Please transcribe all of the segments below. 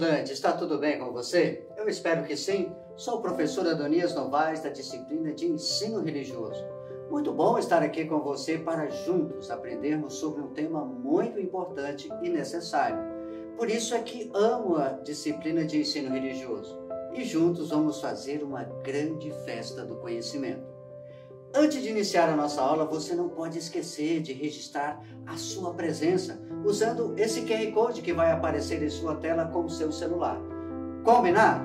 Estudante, está tudo bem com você? Eu espero que sim. Sou o professor Adonias Novaes, da disciplina de Ensino Religioso. Muito bom estar aqui com você para juntos aprendermos sobre um tema muito importante e necessário. Por isso é que amo a disciplina de Ensino Religioso. E juntos vamos fazer uma grande festa do conhecimento. Antes de iniciar a nossa aula, você não pode esquecer de registrar a sua presença usando esse QR Code que vai aparecer em sua tela com o seu celular. Combinado?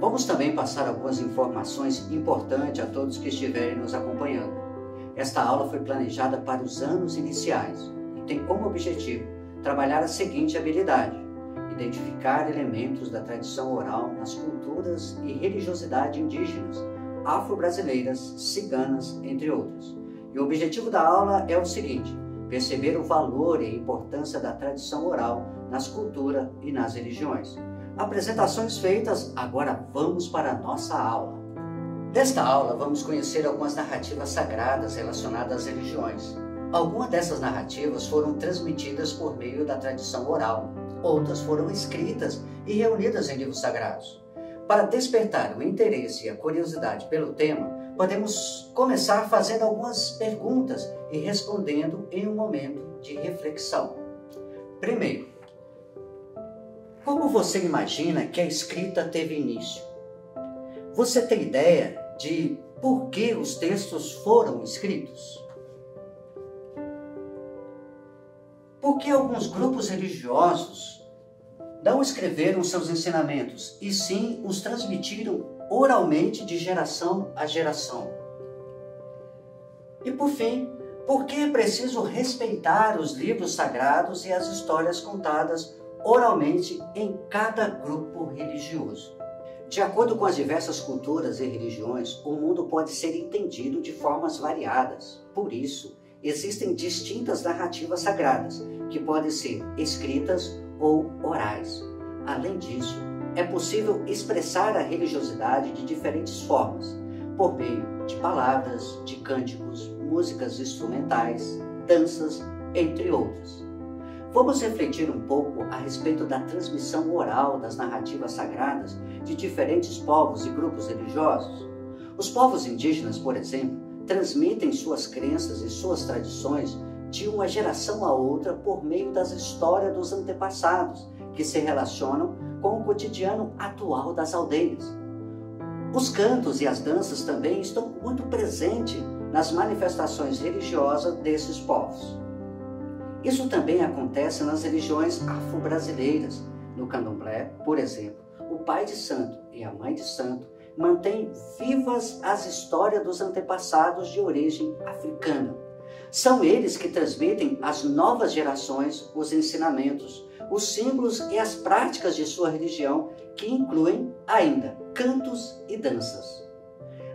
Vamos também passar algumas informações importantes a todos que estiverem nos acompanhando. Esta aula foi planejada para os anos iniciais e tem como objetivo trabalhar a seguinte habilidade: identificar elementos da tradição oral nas culturas e religiosidade indígenas afro-brasileiras, ciganas, entre outras. E o objetivo da aula é o seguinte: perceber o valor e a importância da tradição oral nas culturas e nas religiões. Apresentações feitas, agora vamos para a nossa aula. Nesta aula, vamos conhecer algumas narrativas sagradas relacionadas às religiões. Algumas dessas narrativas foram transmitidas por meio da tradição oral, outras foram escritas e reunidas em livros sagrados. Para despertar o interesse e a curiosidade pelo tema, podemos começar fazendo algumas perguntas e respondendo em um momento de reflexão. Primeiro, como você imagina que a escrita teve início? Você tem ideia de por que os textos foram escritos? Por que alguns grupos religiosos não escreveram seus ensinamentos, e sim os transmitiram oralmente de geração a geração. E por fim, por que é preciso respeitar os livros sagrados e as histórias contadas oralmente em cada grupo religioso? De acordo com as diversas culturas e religiões, o mundo pode ser entendido de formas variadas. Por isso, existem distintas narrativas sagradas que podem ser escritas ou orais. Além disso, é possível expressar a religiosidade de diferentes formas, por meio de palavras, de cânticos, músicas instrumentais, danças, entre outras. Vamos refletir um pouco a respeito da transmissão oral das narrativas sagradas de diferentes povos e grupos religiosos? Os povos indígenas, por exemplo, transmitem suas crenças e suas tradições de uma geração a outra por meio das histórias dos antepassados, que se relacionam com o cotidiano atual das aldeias. Os cantos e as danças também estão muito presentes nas manifestações religiosas desses povos. Isso também acontece nas religiões afro-brasileiras. No candomblé, por exemplo, o pai de santo e a mãe de santo mantêm vivas as histórias dos antepassados de origem africana são eles que transmitem às novas gerações os ensinamentos, os símbolos e as práticas de sua religião, que incluem ainda cantos e danças.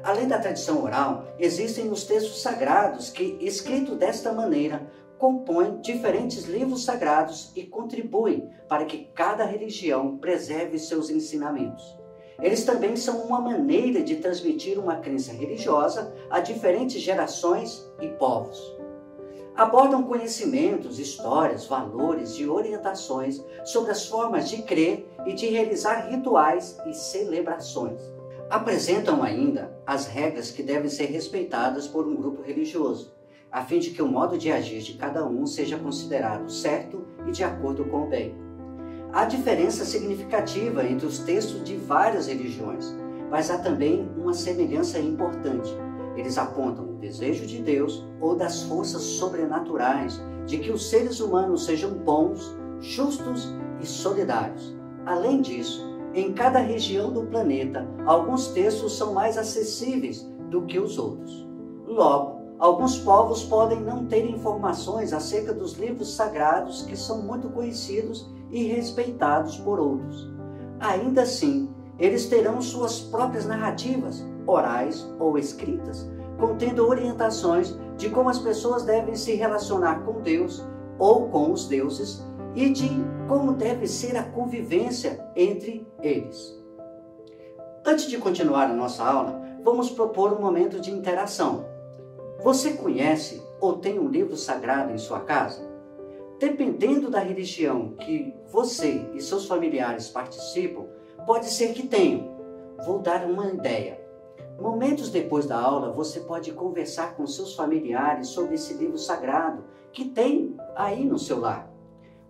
Além da tradição oral, existem os textos sagrados que, escritos desta maneira, compõem diferentes livros sagrados e contribuem para que cada religião preserve seus ensinamentos. Eles também são uma maneira de transmitir uma crença religiosa a diferentes gerações e povos abordam conhecimentos, histórias, valores e orientações sobre as formas de crer e de realizar rituais e celebrações. Apresentam ainda as regras que devem ser respeitadas por um grupo religioso, a fim de que o modo de agir de cada um seja considerado certo e de acordo com o bem. Há diferença significativa entre os textos de várias religiões, mas há também uma semelhança importante eles apontam o desejo de Deus ou das forças sobrenaturais de que os seres humanos sejam bons, justos e solidários. Além disso, em cada região do planeta, alguns textos são mais acessíveis do que os outros. Logo, alguns povos podem não ter informações acerca dos livros sagrados que são muito conhecidos e respeitados por outros. Ainda assim, eles terão suas próprias narrativas, orais ou escritas, contendo orientações de como as pessoas devem se relacionar com Deus ou com os deuses e de como deve ser a convivência entre eles. Antes de continuar a nossa aula, vamos propor um momento de interação. Você conhece ou tem um livro sagrado em sua casa? Dependendo da religião que você e seus familiares participam, pode ser que tenham. Vou dar uma ideia. Momentos depois da aula, você pode conversar com seus familiares sobre esse livro sagrado que tem aí no seu lar.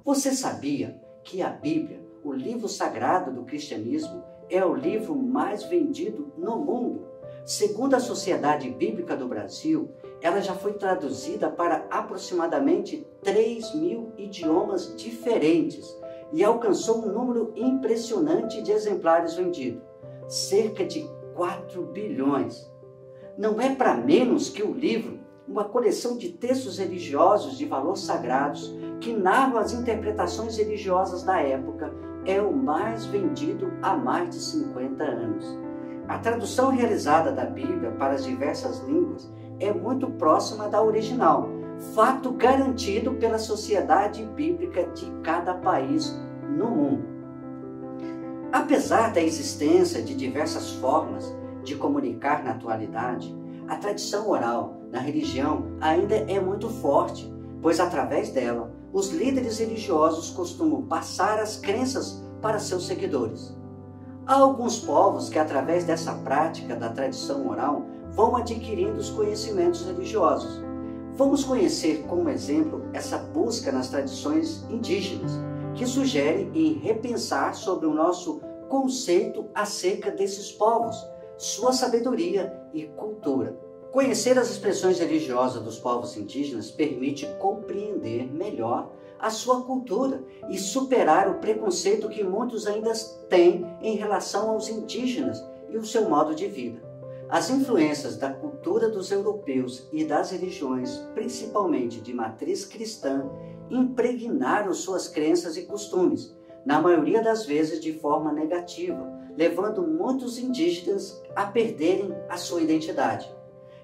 Você sabia que a Bíblia, o livro sagrado do cristianismo, é o livro mais vendido no mundo? Segundo a Sociedade Bíblica do Brasil, ela já foi traduzida para aproximadamente 3 mil idiomas diferentes e alcançou um número impressionante de exemplares vendidos, cerca de 4 bilhões. Não é para menos que o livro, uma coleção de textos religiosos de valor sagrados que narram as interpretações religiosas da época, é o mais vendido há mais de 50 anos. A tradução realizada da Bíblia para as diversas línguas é muito próxima da original, fato garantido pela Sociedade Bíblica de cada país no mundo. Apesar da existência de diversas formas de comunicar na atualidade, a tradição oral na religião ainda é muito forte, pois através dela os líderes religiosos costumam passar as crenças para seus seguidores. Há alguns povos que, através dessa prática da tradição oral, vão adquirindo os conhecimentos religiosos. Vamos conhecer como exemplo essa busca nas tradições indígenas, que sugere em repensar sobre o nosso conceito acerca desses povos, sua sabedoria e cultura. Conhecer as expressões religiosas dos povos indígenas permite compreender melhor a sua cultura e superar o preconceito que muitos ainda têm em relação aos indígenas e o seu modo de vida. As influências da cultura dos europeus e das religiões, principalmente de matriz cristã, impregnaram suas crenças e costumes, na maioria das vezes de forma negativa, levando muitos indígenas a perderem a sua identidade.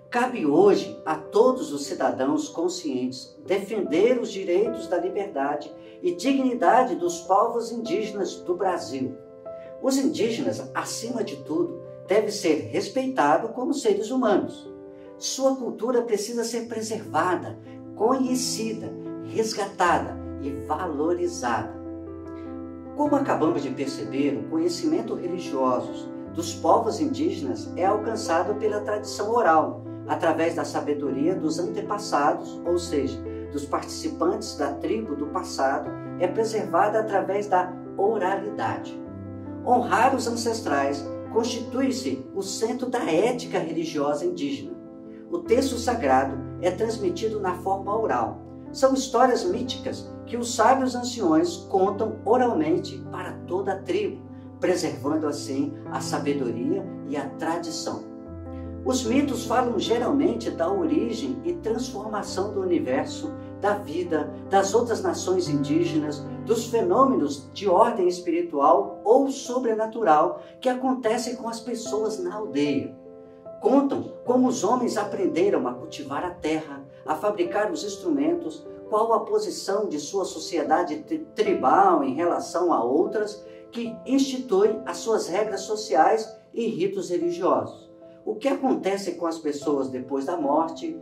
Cabe hoje a todos os cidadãos conscientes defender os direitos da liberdade e dignidade dos povos indígenas do Brasil. Os indígenas, acima de tudo, deve ser respeitado como seres humanos. Sua cultura precisa ser preservada, conhecida, resgatada e valorizada. Como acabamos de perceber, o conhecimento religioso dos povos indígenas é alcançado pela tradição oral, através da sabedoria dos antepassados, ou seja, dos participantes da tribo do passado, é preservada através da oralidade. Honrar os ancestrais constitui-se o centro da ética religiosa indígena. O texto sagrado é transmitido na forma oral. São histórias míticas que os sábios anciões contam oralmente para toda a tribo, preservando assim a sabedoria e a tradição. Os mitos falam geralmente da origem e transformação do universo, da vida, das outras nações indígenas, dos fenômenos de ordem espiritual ou sobrenatural que acontecem com as pessoas na aldeia. Contam como os homens aprenderam a cultivar a terra, a fabricar os instrumentos, qual a posição de sua sociedade tribal em relação a outras que instituem as suas regras sociais e ritos religiosos o que acontece com as pessoas depois da morte.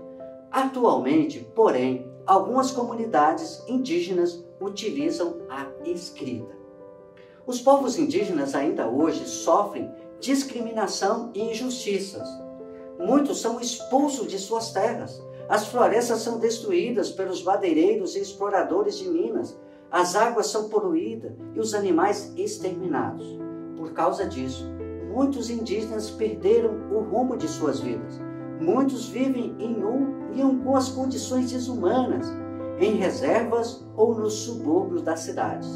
Atualmente, porém, algumas comunidades indígenas utilizam a escrita. Os povos indígenas ainda hoje sofrem discriminação e injustiças. Muitos são expulsos de suas terras. As florestas são destruídas pelos madeireiros e exploradores de minas. As águas são poluídas e os animais exterminados. Por causa disso, muitos indígenas perderam o rumo de suas vidas. Muitos vivem em, um, algumas condições desumanas, em reservas ou nos subúrbios das cidades.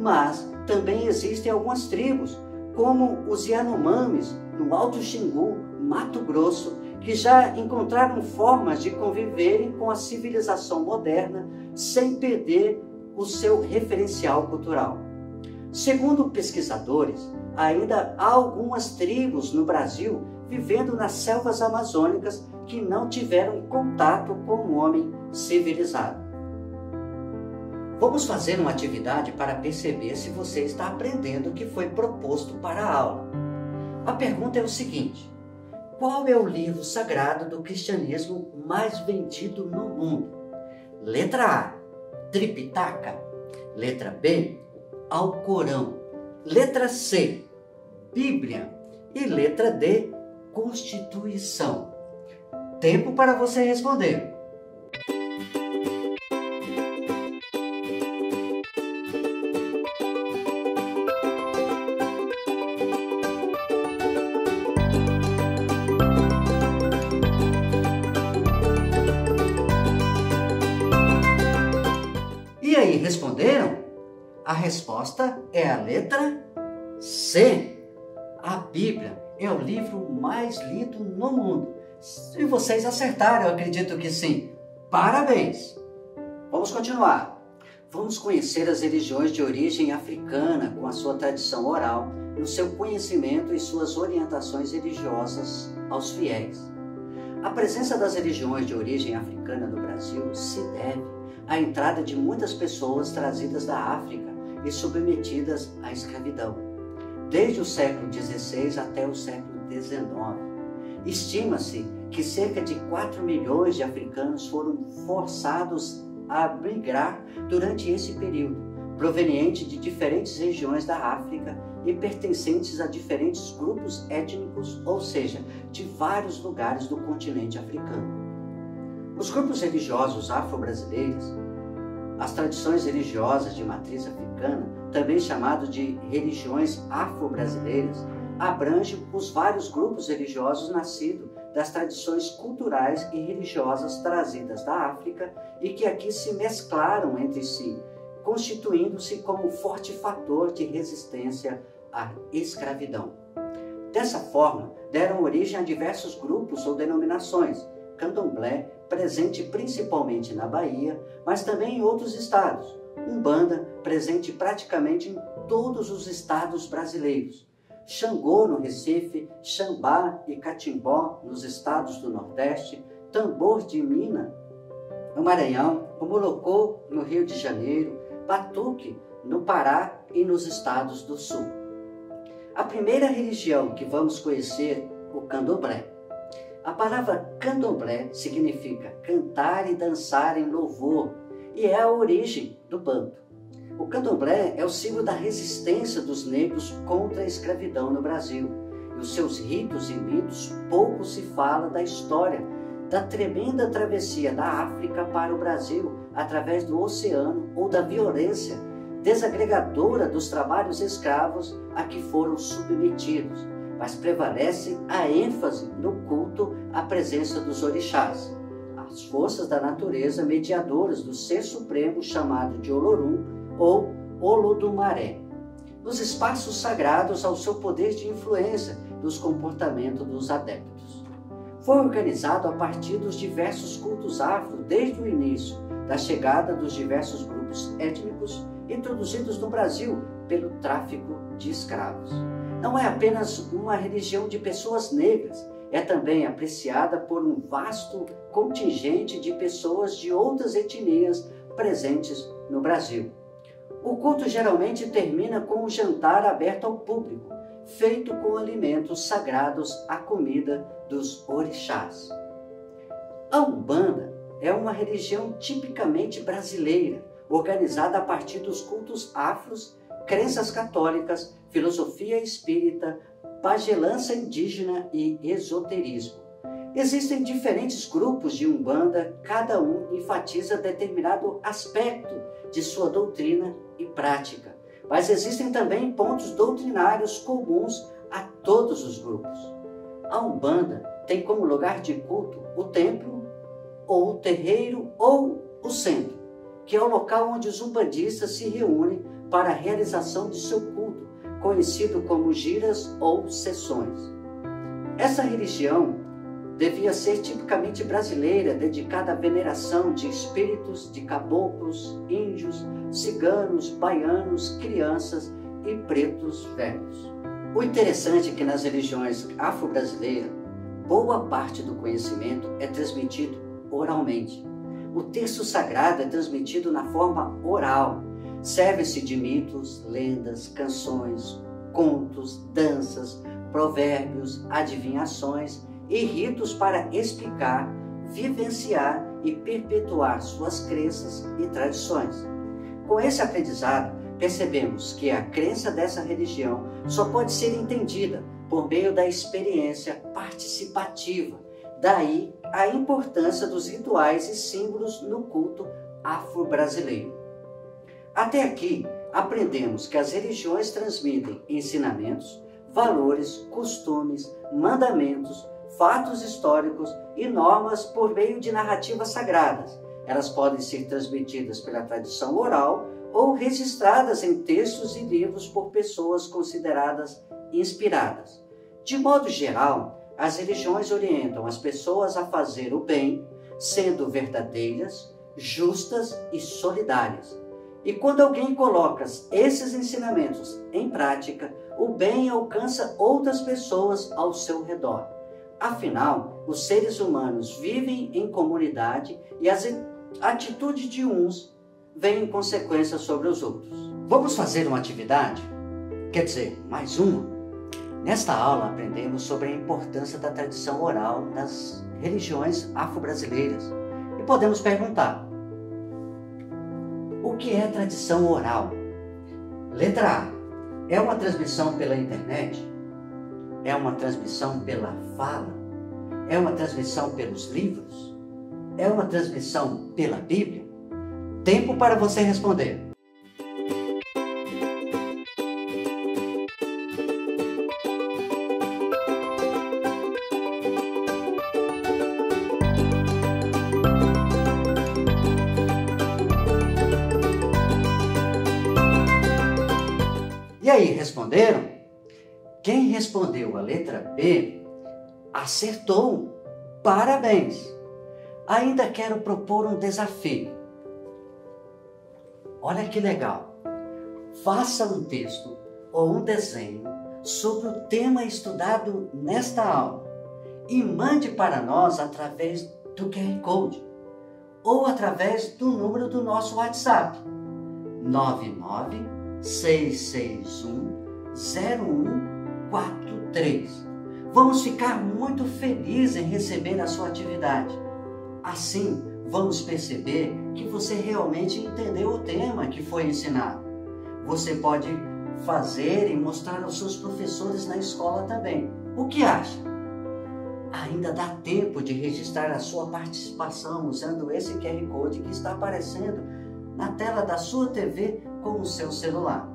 Mas também existem algumas tribos, como os Yanomamis, no Alto Xingu, Mato Grosso, que já encontraram formas de conviverem com a civilização moderna sem perder o seu referencial cultural. Segundo pesquisadores, ainda há algumas tribos no Brasil vivendo nas selvas amazônicas que não tiveram contato com o homem civilizado. Vamos fazer uma atividade para perceber se você está aprendendo o que foi proposto para a aula. A pergunta é o seguinte: qual é o livro sagrado do cristianismo mais vendido no mundo? Letra A: Tripitaka. Letra B, Alcorão. Letra C, Bíblia. E letra D, Constituição. Tempo para você responder. Responderam? A resposta é a letra C. A Bíblia é o livro mais lido no mundo. E vocês acertaram, eu acredito que sim. Parabéns! Vamos continuar. Vamos conhecer as religiões de origem africana com a sua tradição oral, no seu conhecimento e suas orientações religiosas aos fiéis. A presença das religiões de origem africana no Brasil se deve à entrada de muitas pessoas trazidas da África e submetidas à escravidão, desde o século XVI até o século XIX. Estima-se que cerca de 4 milhões de africanos foram forçados a migrar durante esse período, proveniente de diferentes regiões da África e pertencentes a diferentes grupos étnicos, ou seja, de vários lugares do continente africano. Os grupos religiosos afro-brasileiros, as tradições religiosas de matriz africana, também chamados de religiões afro-brasileiras, abrangem os vários grupos religiosos nascidos das tradições culturais e religiosas trazidas da África e que aqui se mesclaram entre si, constituindo-se como forte fator de resistência à escravidão. Dessa forma, deram origem a diversos grupos ou denominações, candomblé, presente principalmente na Bahia, mas também em outros estados, umbanda, presente praticamente em todos os estados brasileiros, Xangô no Recife, Xambá e Catimbó nos estados do Nordeste, Tambor de Minas no Maranhão, o Molocô no Rio de Janeiro, Batuque no Pará e nos estados do Sul. A primeira religião que vamos conhecer, o candomblé. A palavra candomblé significa cantar e dançar em louvor e é a origem do banto. O candomblé é o símbolo da resistência dos negros contra a escravidão no Brasil. E os seus ritos e mitos pouco se fala da história da tremenda travessia da África para o Brasil através do oceano ou da violência desagregadora dos trabalhos escravos a que foram submetidos, mas prevalece a ênfase no culto à presença dos orixás, as forças da natureza mediadoras do ser supremo chamado de Olorum ou Olodumaré, nos espaços sagrados ao seu poder de influência dos comportamentos dos adeptos. Foi organizado a partir dos diversos cultos afro desde o início da chegada dos diversos grupos étnicos introduzidos no Brasil pelo tráfico de escravos. Não é apenas uma religião de pessoas negras, é também apreciada por um vasto contingente de pessoas de outras etnias presentes no Brasil. O culto geralmente termina com um jantar aberto ao público, feito com alimentos sagrados à comida dos orixás. A Umbanda é uma religião tipicamente brasileira, organizada a partir dos cultos afros, crenças católicas, filosofia espírita, pagelança indígena e esoterismo. Existem diferentes grupos de Umbanda, cada um enfatiza determinado aspecto de sua doutrina e prática, mas existem também pontos doutrinários comuns a todos os grupos. A Umbanda tem como lugar de culto o templo, ou o terreiro, ou o centro, que é o local onde os umbandistas se reúnem para a realização de seu culto, conhecido como giras ou sessões. Essa religião devia ser tipicamente brasileira, dedicada à veneração de espíritos de caboclos, índios, ciganos, baianos, crianças e pretos velhos. O interessante é que nas religiões afro-brasileiras, boa parte do conhecimento é transmitido oralmente. O texto sagrado é transmitido na forma oral. Serve-se de mitos, lendas, canções, contos, danças, provérbios, adivinhações e ritos para explicar, vivenciar e perpetuar suas crenças e tradições. Com esse aprendizado, percebemos que a crença dessa religião só pode ser entendida por meio da experiência participativa. Daí a importância dos rituais e símbolos no culto afro-brasileiro. Até aqui, aprendemos que as religiões transmitem ensinamentos, valores, costumes, mandamentos, fatos históricos e normas por meio de narrativas sagradas. Elas podem ser transmitidas pela tradição oral ou registradas em textos e livros por pessoas consideradas inspiradas. De modo geral, as religiões orientam as pessoas a fazer o bem, sendo verdadeiras, justas e solidárias. E quando alguém coloca esses ensinamentos em prática, o bem alcança outras pessoas ao seu redor. Afinal, os seres humanos vivem em comunidade e as atitudes de uns vêm em consequência sobre os outros. Vamos fazer uma atividade? Quer dizer, mais uma? Nesta aula aprendemos sobre a importância da tradição oral nas religiões afro-brasileiras e podemos perguntar: que é tradição oral? Letra A. É uma transmissão pela internet? É uma transmissão pela fala? É uma transmissão pelos livros? É uma transmissão pela Bíblia? Tempo para você responder. Aí, responderam? Quem respondeu a letra B acertou. Parabéns! Ainda quero propor um desafio. Olha que legal. Faça um texto ou um desenho sobre o tema estudado nesta aula e mande para nós através do QR Code ou através do número do nosso WhatsApp 99 661 0143. Vamos ficar muito felizes em receber a sua atividade. Assim, vamos perceber que você realmente entendeu o tema que foi ensinado. Você pode fazer e mostrar aos seus professores na escola também. O que acha? Ainda dá tempo de registrar a sua participação usando esse QR Code que está aparecendo na tela da sua TV com o seu celular.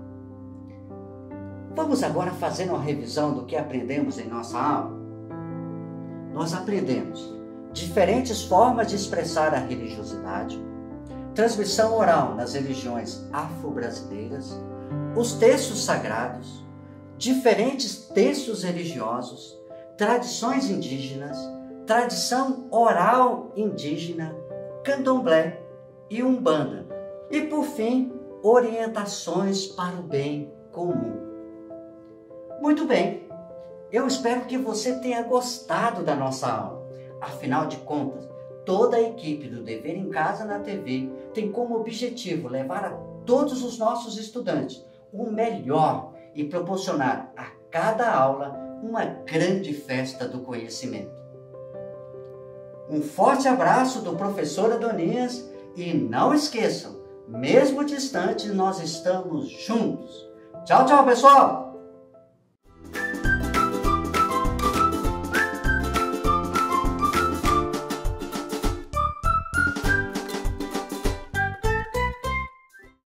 Vamos agora fazer uma revisão do que aprendemos em nossa aula. Nós aprendemos diferentes formas de expressar a religiosidade, transmissão oral nas religiões afro-brasileiras, os textos sagrados, diferentes textos religiosos, tradições indígenas, tradição oral indígena, candomblé e umbanda. E por fim, orientações para o bem comum. Muito bem, eu espero que você tenha gostado da nossa aula. Afinal de contas, toda a equipe do Dever em Casa na TV tem como objetivo levar a todos os nossos estudantes o melhor e proporcionar a cada aula uma grande festa do conhecimento. Um forte abraço do professor Adonias e não esqueçam, mesmo distante, nós estamos juntos. Tchau, tchau, pessoal!